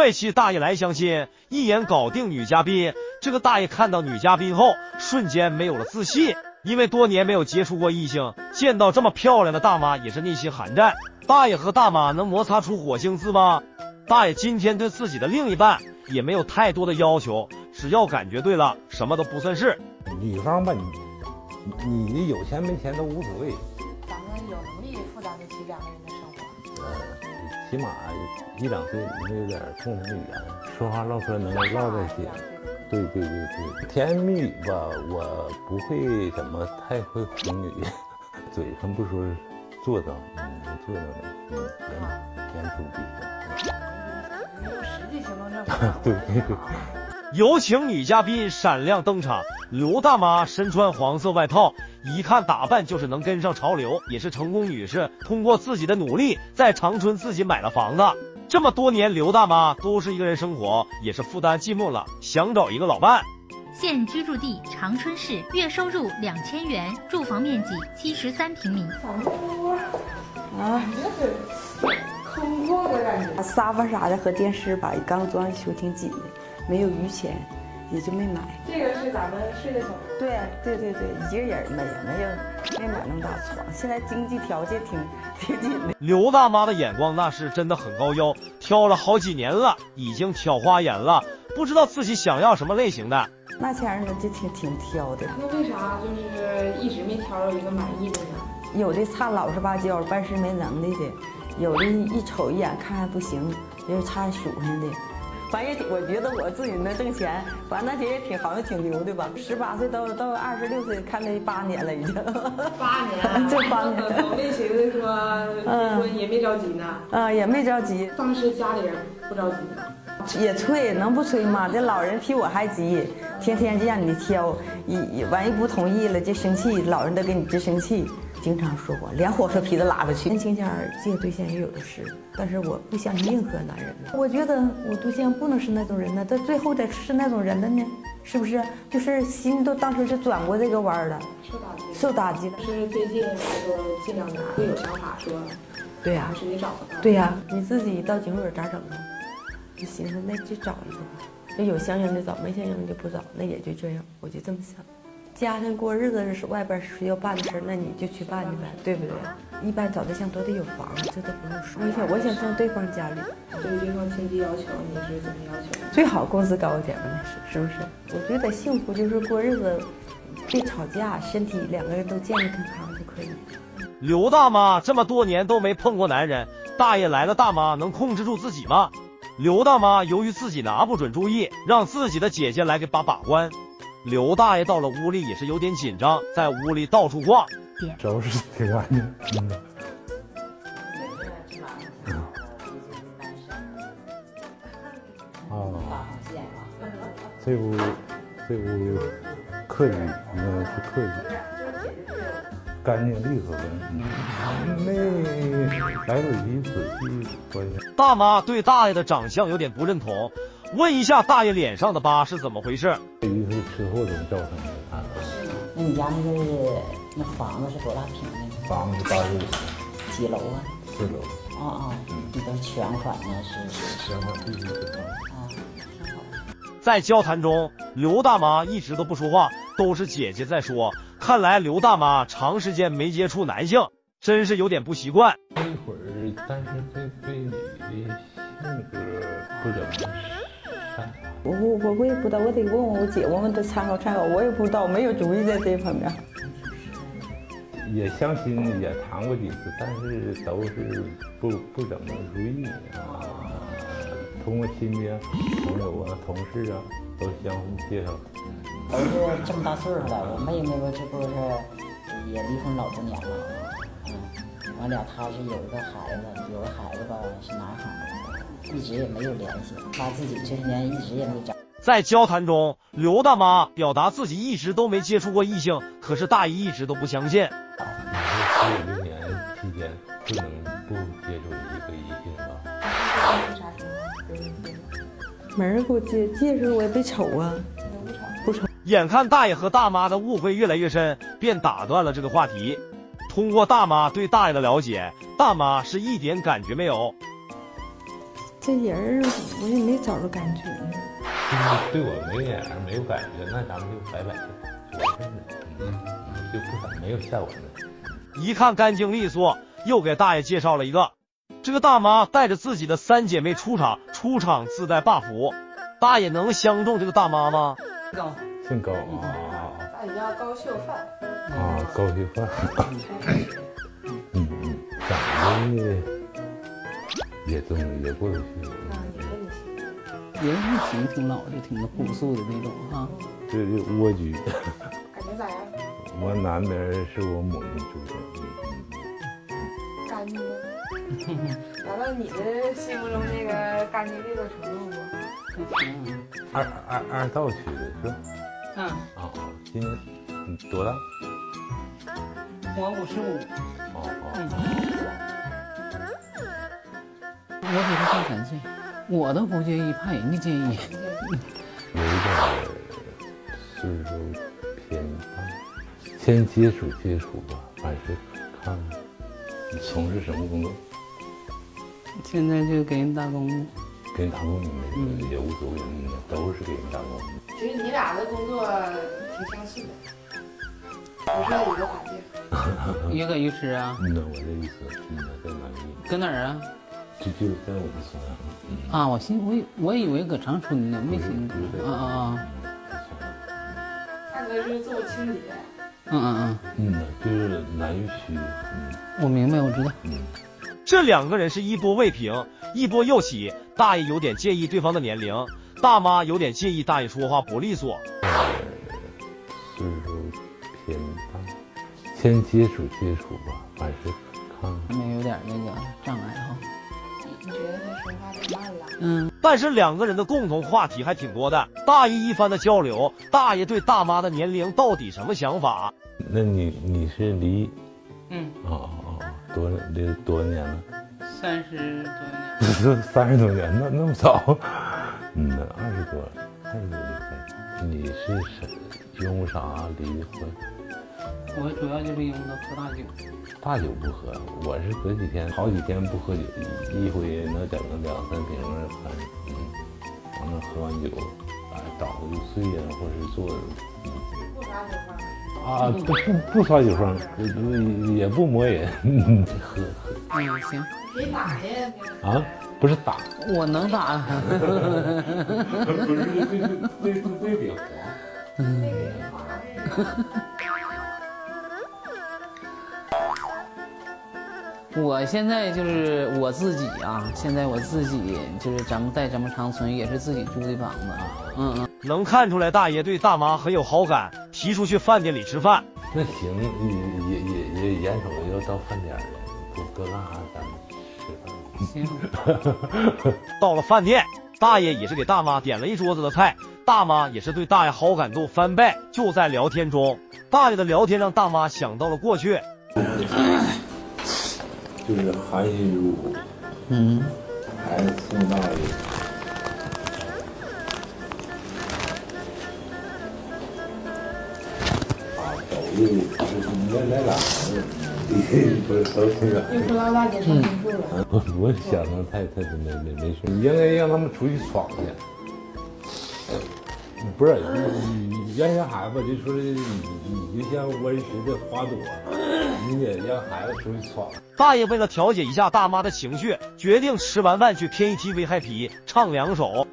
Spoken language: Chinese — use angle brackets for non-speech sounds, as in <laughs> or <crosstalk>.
帅气大爷来相亲，一眼搞定女嘉宾。这个大爷看到女嘉宾后，瞬间没有了自信，因为多年没有接触过异性，见到这么漂亮的大妈也是内心寒战。大爷和大妈能摩擦出火星子吗？大爷今天对自己的另一半也没有太多的要求，只要感觉对了，什么都不算是。女方吧，你你有钱没钱都无所谓，咱们有能力负担得起两个人的生活。呃，起码一两岁你有点共同语言，说话唠嗑能唠在一起。对对对对，甜言蜜语吧，我不会怎么太会哄你，嘴上不说，做到，嗯，做到了，嗯，言言出必行。用实际行动证。对对对。有请女嘉宾闪亮登场，刘大妈身穿黄色外套，一看打扮就是能跟上潮流，也是成功女士。通过自己的努力，在长春自己买了房子。这么多年，刘大妈都是一个人生活，也是负担寂寞了，想找一个老伴。现居住地长春市，月收入两千元，住房面积七十三平米。房屋啊，这是空旷的感觉。沙发啥的和电视吧，刚装修挺紧的。没有余钱，也就没买。这个是咱们睡的床。对对对对，一个人没没有没买那么大床。现在经济条件挺 <laughs> 挺紧的。刘大妈的眼光那是真的很高腰，挑了好几年了，已经挑花眼了，不知道自己想要什么类型的。那前儿呢就挺挺挑的。那为啥就是一直没挑到一个满意的呢？有的差老实巴交，办事没能力的；有的一瞅一眼看还不行，也差数上的。反正我觉得我自己能挣钱，反正那也挺好像挺牛的吧。十八岁到到二十六岁，看那八年了已经。八 <laughs> 年，这八年。<laughs> 我没寻思说结婚也没着急呢。啊，也没着急。当时家里人不着急吗？也催，能不催吗？这老人比我还急，天天就让你挑，一万一不同意了就生气，老人都给你直生气。经常说过，连火车皮都拉不去。年轻前介对象也有的是，但是我不相信任何男人。我觉得我对象不能是那种人呢，他最后得是那种人的呢，是不是？就是心都当时就转过这个弯了，受打击，受打击了。是最近说近两年会有想法说，对呀，是你找的。对呀，你自己到井水咋整啊？就寻思那就找一个吧，那有相应的找，没相应的就不找，那也就这样，我就这么想。家庭过日子是外边需要办的事那你就去办去呗，对不对？一般找对象都得有房，这都不用说。我想，我想上对方家里。对对方经济要求，你是怎么要求？最好工资高一点吧，那是是不是？我觉得幸福就是过日子，别吵架，身体两个人都健健康康就可以。刘大妈这么多年都没碰过男人，大爷来了，大妈能控制住自己吗？刘大妈由于自己拿不准主意，让自己的姐姐来给把把关。刘大爷到了屋里也是有点紧张，在屋里到处逛，收拾挺干净。啊，这屋这屋客居，嗯，是客居，干净利索的，没来得及仔细观察。大妈对大爷的长相有点不认同。问一下大爷脸上的疤是怎么回事？于是车祸中造成的。那你家那个那房子是多大平的？房子八十五。几楼啊？四楼。啊啊，你都是全款呢？是全款必须全款。啊，挺好。在交谈中，刘大妈一直都不说话，都是姐姐在说。看来刘大妈长时间没接触男性，真是有点不习惯。一会儿，但是我我我我也不知道，我得问问我姐，问问她参考参考，我也不知道，没有主意在这方面。也相亲也谈过几次，但是都是不不怎么如意啊。通过亲戚、朋友啊、同事啊，都相互介绍。都是这么大岁数了，我妹妹吧，这不是也离婚老多年了，嗯，完俩她是有一个孩子，有个孩子吧是男孩。一直也没有联系，他自己这些年一直也没找。在交谈中，刘大妈表达自己一直都没接触过异性，可是大姨一直都不相信。你说十五六年期间不能不接触一个异性吧？没人给我介介绍，我也得瞅啊，不瞅。眼看大爷和大妈的误会越来越深，便打断了这个话题。通过大妈对大爷的了解，大妈是一点感觉没有。这人儿我也没找着感觉呢。就是对我没眼儿没有感觉，那咱们就拜拜就完事了。嗯，就不敢没有下文了。一看干净利索，又给大爷介绍了一个。这个大妈带着自己的三姐妹出场，出场自带 buff。大爷能相中这个大妈吗？高，姓高啊大爷叫高秀范，啊啊！高秀范。嗯嗯，长得也中也过得去。啊，也跟你行。人还挺挺老的，挺朴素的那种哈。这是蜗居，<laughs> 感觉咋样？我南边是我母亲住的。嗯干净吗？<laughs> 达到你的心目中那个干净利落程度不？嗯二二二道区的是吧？嗯，啊啊，今年你多大？我五十五，哦嗯哦。我比他大三岁，我都不介意，怕人家介意。有一点岁数偏大，先接触接触吧，还是看你从事什么工作，现在就给人打工，给人打工那个也无所谓，嗯都是给人打工。其实你俩的工作挺相似的，<laughs> 不是一个环境。<laughs> 也搁鱼池啊？嗯呐，我这意思，嗯呐，在哪里？搁哪儿啊？就就在我们村上，嗯。啊，我寻我以我以为搁长春呢，没寻啊啊啊！大哥是做清洁，嗯嗯嗯嗯，就是南豫区，嗯嗯，我明白，我知道。嗯。这两个人是一波未平，一波又起。大爷有点介意对方的年龄，大妈有点介意大爷说话不利索。岁数偏大，先接触接触吧，还是看他们有点那个障碍哈。你觉得他说话太慢了？嗯，但是两个人的共同话题还挺多的。大爷一番的交流，大爷对大妈的年龄到底什么想法？那你你是离嗯，哦哦哦多离多少年了？三十多年。<laughs> 三十多年，那那么早？嗯，那二十多，二十多离婚。你是什因为啥离的婚？我主要就是因为他喝大酒。大酒不喝，我是隔几天好几天不喝酒，一回能整个两三瓶儿，反正，完了喝完酒，哎倒就睡呀，或者是坐着。不发酒疯。啊，不不不耍酒疯，也也不磨人，喝喝嗯，行，可以打呀，啊，不是打，我能打。不是这这这这这得黄。我现在就是我自己啊，现在我自己就是咱们在咱们长春也是自己租的房子啊，嗯嗯，能看出来大爷对大妈很有好感，提出去饭店里吃饭。那行，也也也也眼瞅着要到饭点了，多多干啥咱们吃饭。行，<laughs> 到了饭店，大爷也是给大妈点了一桌子的菜，大妈也是对大爷好感度翻倍。就在聊天中，大爷的聊天让大妈想到了过去。就是含辛茹苦，嗯，孩子送大爷。啊，走路来来俩孩子，不是都挺远。又说到大姐上天数了，我 <laughs> 我想的太太没没没事，你应该让他们出去闯去。不是，你你原先孩子就说你你就像温室的花朵，你得让孩子出去闯。大爷为了调节一下大妈的情绪，决定吃完饭去 KTV happy 唱两首。